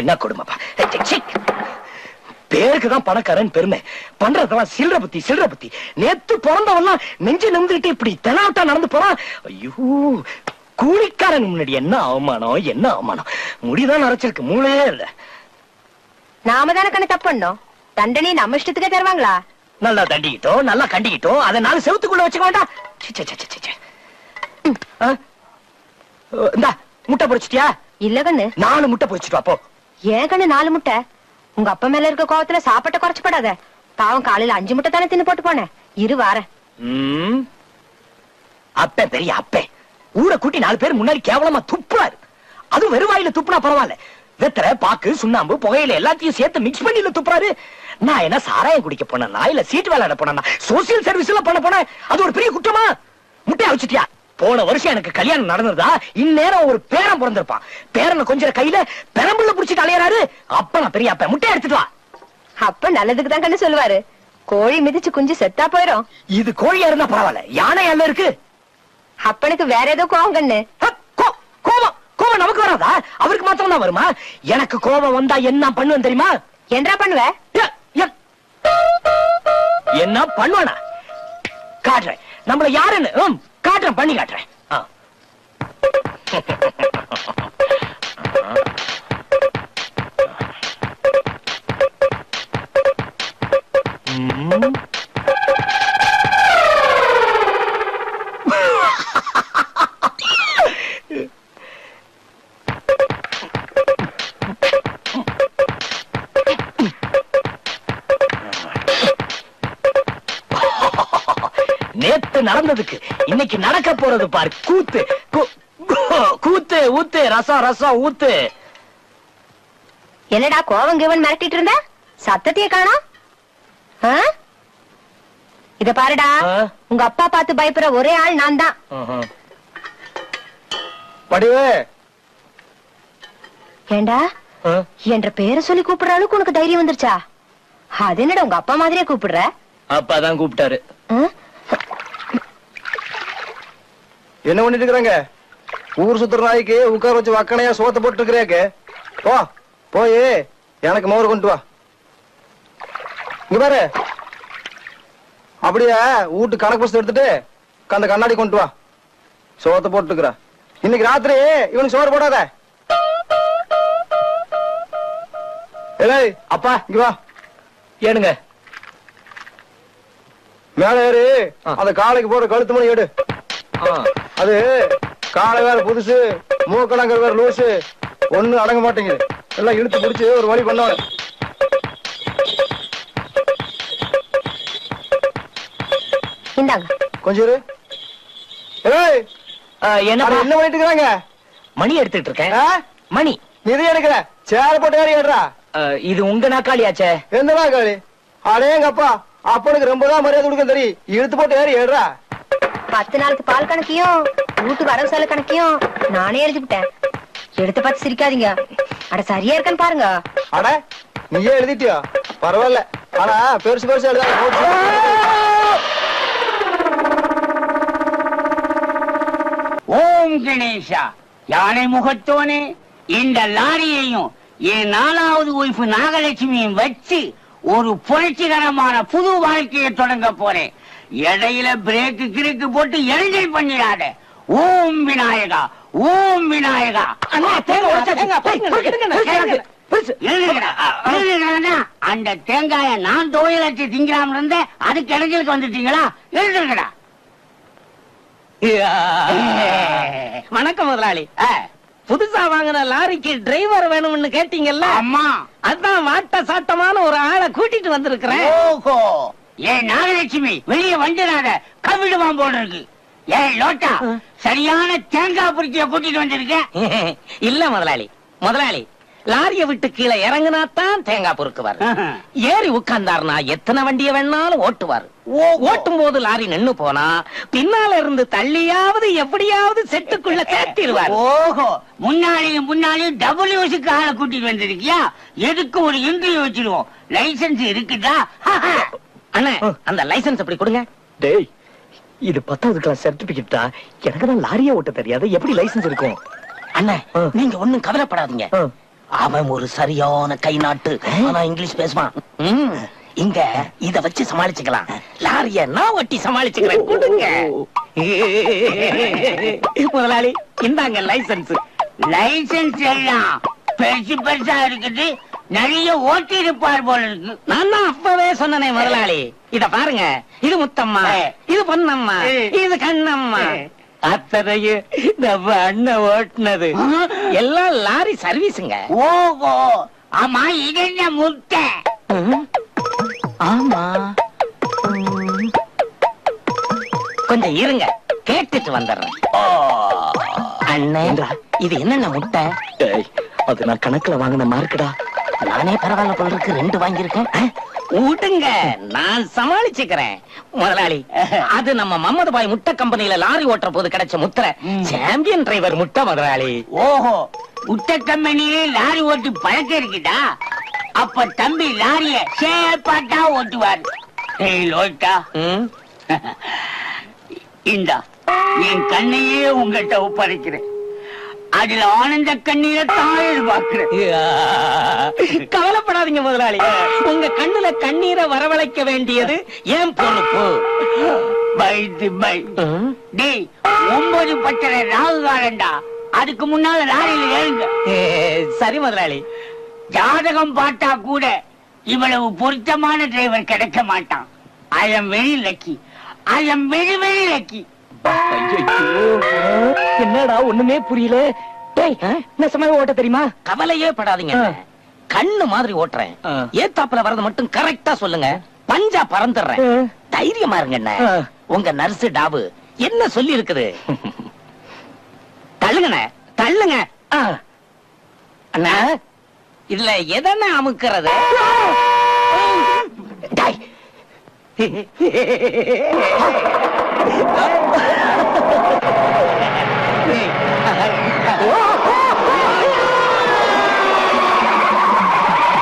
என்ன கொடுமைப்பா. பேருக்கு தான் பணக்காரன் பெருமை. பண்றதெல்லாம் சில்லற புத்தி சில்லற புத்தி. நேத்து பிறந்தவன்லாம் நெஞ்சு நிமிந்துட்டு இப்படி தெனாவட்டா நடந்து போறான் ஐயோ கூலிக்காரன் முன்னாடி என்ன அவமானம் என்ன அவமானம்? முடிதான் நரைச்சிருக்கு மூளையே இல்ல. நாம தானே கண்ணு தப்பு பண்ணோம்? தண்டனை நம்ம இஷ்டத்துக்கே தருவாங்களா? நல்லா தண்டிக்கிட்டோம் நல்லா கண்டிக்கிட்டோம். அதை நாலு செவத்துக்குள்ள வச்சுக்க வேண்டாம். இந்தா முட்டை பொரிச்சிட்டியா? இல்ல கண்ணு. நாலு முட்டை பொரிச்சிட்டு வா, போ ஏன் நாலு முட்டை. உங்க அப்பா மேல இருக்க கோவத்துல சாப்பாட்ட குறைச்சு போடாத. பாவம் காலையில அஞ்சு முட்டை தானே தின்னு போட்டு போனேன். இரு வாரேன். ம். பெரிய அப்பே. ஊரை கூட்டி நாலு பேர் முன்னாடி கேவலமா துப்புறாரு. அதுவும் வெறுவாயில துப்புனா பரவாயில்ல. வெத்தரை பாக்கு சுண்ணாம்பு புகையில எல்லாத்தையும் சேர்த்து மிக்ஸ் பண்ணி துப்புறாரு. நான் என்ன சாராயம் குடிக்க போனா இல்ல சீட்டு விளையாட போனா சோசியல் சர்வீஸ் எல்லாம் பண்ண போனேன். அது ஒரு பெரிய குற்றமா? முட்டையா வச்சுட்டியா போன வருஷம் எனக்கு கல்யாணம் நடந்ததா? இந்நேரம் ஒரு பேரன் பிறந்திருப்பான். பேரனை கொஞ்சம் கையில பெரம்புள்ள புடிச்சிட்டு அலையறாரு. அப்ப நான் பெரிய அப்ப முட்டையை எடுத்துட்டு வா. அப்ப நல்லதுக்கு தான் கண்ணு சொல்லுவாரு. கோழி மிதிச்சு குஞ்சு செத்தா போயிரும். இது கோழியா இருந்தா பரவாயில்ல. யானை எல்லாம் இருக்கு. அப்பனுக்கு வேற ஏதோ கோவம் கண்ணு. கோபம் கோபம் நமக்கு வராதா? அவருக்கு மாத்திரம் தான் வருமா? எனக்கு கோபம் வந்தா என்ன பண்ணுவேன் தெரியுமா? என்றா பண்ணுவ? என்ன பண்ணுவானா? காட்டுறேன். நம்மள யாருன்னு காட்டுறேன் பண்ணி காட்டுறேன் ஆ. நேத்து நடந்ததுக்கு. இன்னைக்கு நடக்க போறது பாரு. கூத்து கூத்து ஊத்து ரசம் ரசம் ஊத்து. என்னடா கோவம் கிவன் மிரட்டிட்டு இருந்த? சத்தத்தையே காணோம்? இத பாருடா? உங்க அப்பா பார்த்து பயப்படுற ஒரே ஆள் நான் தான். வடிவு ஏண்டா? என்ற பேரை சொல்லி கூப்பிடுற அளவுக்கு உனக்கு தைரியம் வந்துருச்சா? அது என்னடா உங்க அப்பா மாதிரியே கூப்பிடுற? அப்பாதான் கூப்பிட்டாரு. என்ன பண்ணிட்டு இருக்கிறாங்க? ஊர் சுத்துற நாய்க்கு உட்கார வச்சு வக்கனையா சோத்த போட்டு இருக்கிறேக்கு போ போய் எனக்கு மோர் கொண்டு வா. இங்க பாரு. அப்படியே வீட்டு கணக்கு புஸ்தகம் எடுத்துட்டு அந்த கண்ணாடி கொண்டு வா. சோத்த போட்டுக்கிற இன்னைக்கு ராத்திரி இவனுக்கு சோறு போடாத. ஏய் அப்பா இங்க வா. ஏனுங்க? மேல ஏறு. அந்த காலைக்கு போற கழுத்து மணி எடு. ஆ. அது காலை வேற புதுசு மூக்கணங்கள் வேற லூசு. ஒண்ணு அடங்க மாட்டேங்குது. எல்லாம் இழுத்து பிடிச்சு ஒரு வழி பண்ணணும் இந்தாங்க. கொஞ்சம் இரு. ஏய்! என்னப்பா? என்ன பண்ணிட்டு இருக்காங்க மணி எடுத்துட்டு இருக்கேன்? மணி. நிதி எடுக்கிற? சேர போட்டு ஏறி ஏடுறா இது உங்க நாக்காளியாச்சே எந்தடா காளி? அடேங்கப்பா அப்பனுக்கு ரொம்ப தான் மரியாதை கொடுக்க தெரியும். இழுத்து போட்டு ஏறி ஏடுறா பத்து நாளுக்கு பால் கணக்கையும் வீட்டு வரவு செலவு கணக்கையும் நானே எழுதிவிட்டேன். எடுத்து பார்த்து சிரிக்காதீங்க. அட சரியா இருக்கான்னு பாருங்க. அட நீயே எழுதிட்டியா? பரவாயில்ல. ஆனா பெருசு பெருசு எழுதாத ஓம் கணேஷா யானை முகத்தோனே இந்த லாரியையும் என் நாலாவது ஒய்ஃப் நாகலட்சுமியும் வச்சு ஒரு புரட்சிகரமான புது வாழ்க்கையை தொடங்க போறேன். இடையில பிரேக்கு கிறுக்கு போட்டு எரிஞ்சல் பண்ணிடாத. ஓம் விநாயகா ஓம் விநாயகா. அந்த தேங்காய நான் தோயில் வச்சு திங்கலாம் இருந்தேன். அதுக்கு இடைஞ்சலுக்கு வந்துட்டீங்களா? எழுதுங்கடா. வணக்கம் முதலாளி. புதுசா வாங்கின லாரிக்கு டிரைவர் வேணும்னு கேட்டீங்கல்ல? அம்மா அதான் வாட்ட சாட்டமான ஒரு ஆளை கூட்டிட்டு வந்திருக்கிறேன். ஏன் நாகலட்சுமி வெளியே வந்துடாத. கவிடுவான் போல இருக்கு. ஏய் லோட்டா சரியான தேங்காய் புரிச்சிய கூட்டிட்டு வந்திருக்கேன் இல்ல முதலாளி முதலாளி. லாரிய விட்டு கீழே இறங்குனாத்தான் தேங்காய் பொறுக்குவார். ஏறி உட்கார்ந்தாருனா எத்தனை வண்டிய வேணாலும் ஓட்டுவார். ஓட்டும் போது லாரி நின்னு போனா பின்னால இருந்து தள்ளியாவது எப்படியாவது செட்டுக்குள்ள சேர்த்திருவார் ஓஹோ முன்னாடியும் முன்னாடியும் டபிள்யூஸுக்கு ஆளை கூட்டிட்டு வந்திருக்கியா? எதுக்கு ஒரு இன்டர்வியூ வச்சிருவோம்? லைசென்ஸ் இருக்குதா? அண்ணே அந்த லைசென்ஸ் அப்படி கொடுங்க. டேய் இது பத்தாவது கிளாஸ் சர்டிபிகேட் தான் எனக்கு தான் லாரியே ஓட்ட தெரியாது. எப்படி லைசென்ஸ் இருக்கும்? அண்ணே. நீங்க ஒண்ணும் கவலைப்படாதீங்க. அவன் ஒரு சரியான கை நாட்டு ஆனா இங்கிலீஷ் பேசுவான். இங்க இத வச்சு சமாளிச்சுக்கலாம். லாரிய நான் ஒட்டி சமாளிச்சுக்கிறேன். கொடுங்க. முதலாளி இந்தாங்க லைசன்ஸ் லைசன்ஸ் எல்லாம் பெருசு பெருசா இருக்குது. நிறைய ஓட்டி இருப்பார் போல இருக்கு நான் தான் அப்பவே சொன்னனே முதலாளி. இத பாருங்க. இது முத்தம்மா. இது பொன்னம்மா. இது கண்ணம்மா. அத்தனையும் நம்ம அண்ணன் ஓட்டுனது. எல்லாம் லாரி சர்வீஸுங்க. ஓஹோ. ஆமா இது என்ன முட்டை. ஆமா. கொஞ்சம் இருங்க. கேட்டுட்டு வந்துடுறேன். அண்ணே இது என்னென்ன முட்டை? அது நான் கணக்குல வாங்கின மார்க்குடா. நானே பரவாயில்ல போல இருக்கு ரெண்டு வாங்கியிருக்கேன். விடுங்க நான் சமாளிச்சுக்கிறேன். முதலாளி அது நம்ம மம்மது பாய் முட்டை கம்பெனில லாரி ஓட்டுற போது கிடைச்ச முத்திரை. சாம்பியன் டிரைவர் முட்டை முதலாளி. ஓஹோ. முட்டை கம்பெனியே லாரி ஓட்டி பழக்கம் இருக்குதா அப்ப தம்பி லாரிய சேப்பாட்டா ஓட்டுவார். ஏய் லோட்டா. இந்தா என் கண்ணையே உங்கள்கிட்ட ஒப்படைக்கிறேன். அதுல ஆனந்த கண்ணீரை தான் எதிர்பார்க்கிறேன் கவலைப்படாதீங்க முதலாளி. உங்க கண்ணுல கண்ணீரை வரவழைக்க வேண்டியது ஏன் பொறுப்பு. பை ம். டேய் ஒன்பது பத்தரை ராகு காலண்டா. அதுக்கு முன்னால லாரியில ஏறுங்க ஏ, சரி முதலாளி. ஜாதகம் பார்த்தா கூட இவ்வளவு பொருத்தமான டிரைவர் கிடைக்க மாட்டான். I am very lucky I am very very lucky என்னடா ஒண்ணுமே புரியல. நெசமாவே ஓட்ட தெரியுமா? கவலையே படாதீங்க. கண்ணு மாதிரி ஓட்டுறேன். ஏத்தாப்புல வரது மட்டும் கரெக்டா சொல்லுங்க. பஞ்சா பறந்துடுறேன். தைரியமா இருங்க என்ன. உங்க நர்ஸ் டாபு என்ன சொல்லி இருக்குது? தள்ளுங்கண்ணே தள்ளுங்க. அண்ணா இதுல எதன அமுக்கிறது? டேய்.